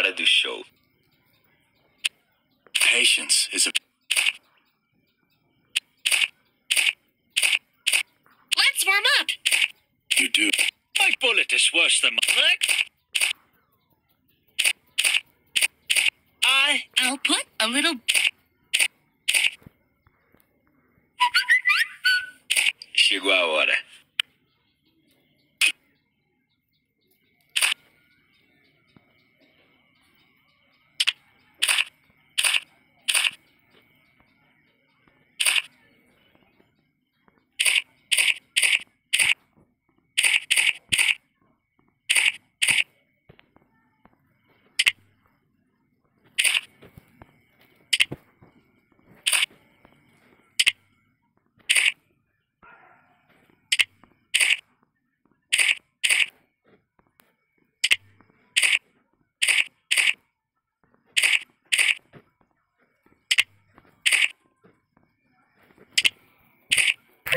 hora do show. Patience is a. Let's warm up. You do. My bullet is worse than my leg. I, I'll put a little. Chegou a hora.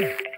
Mm-hmm.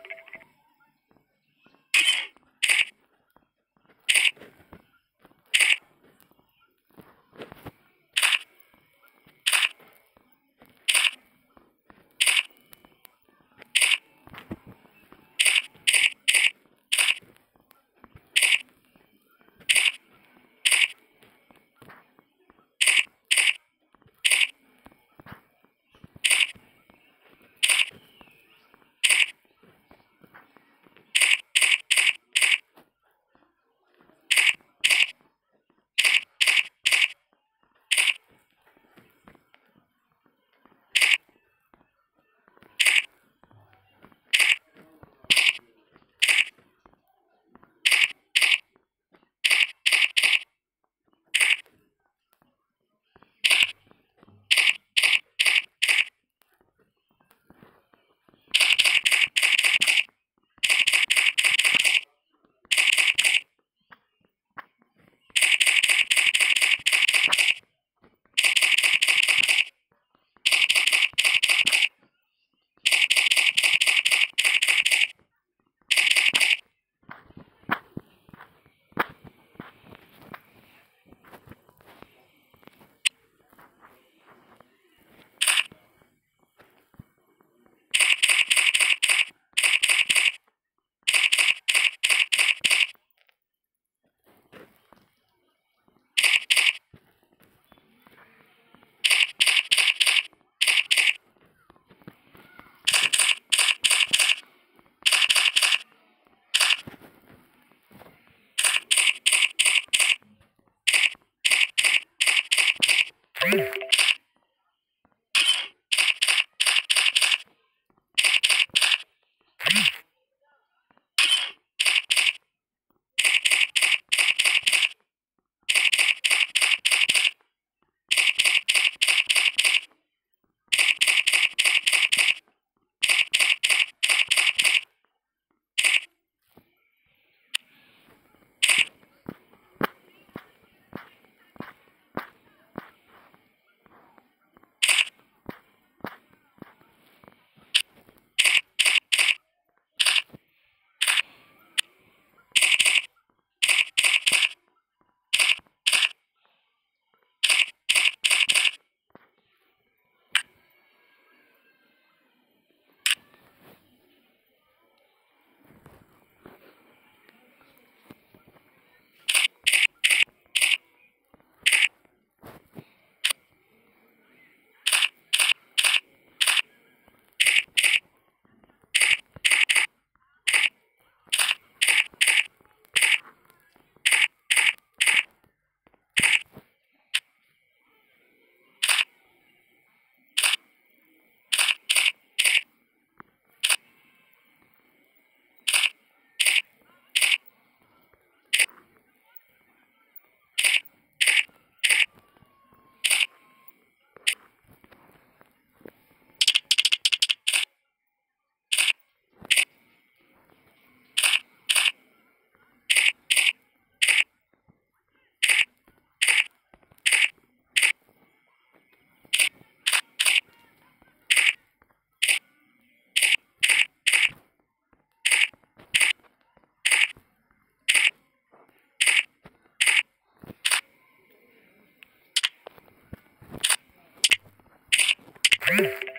Yeah.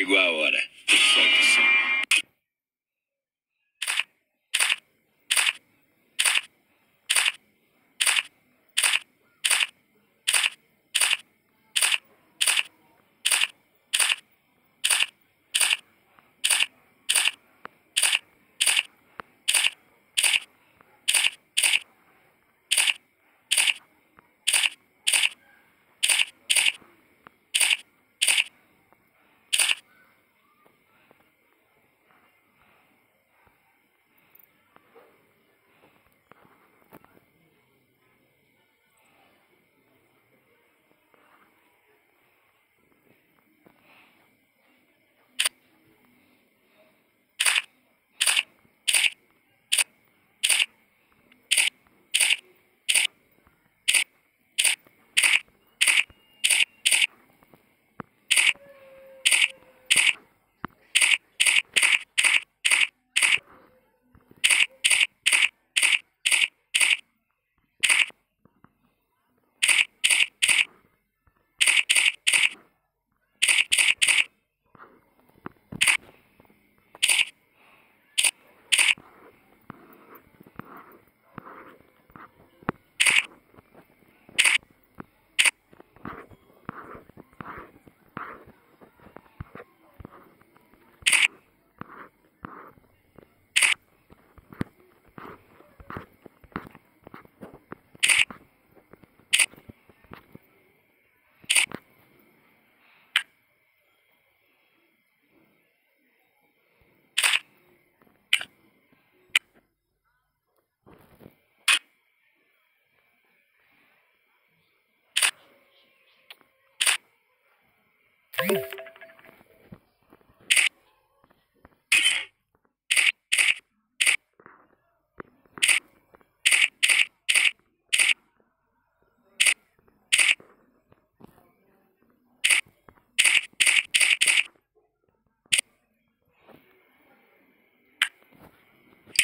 Chegou a hora. Solta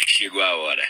Chegou a hora.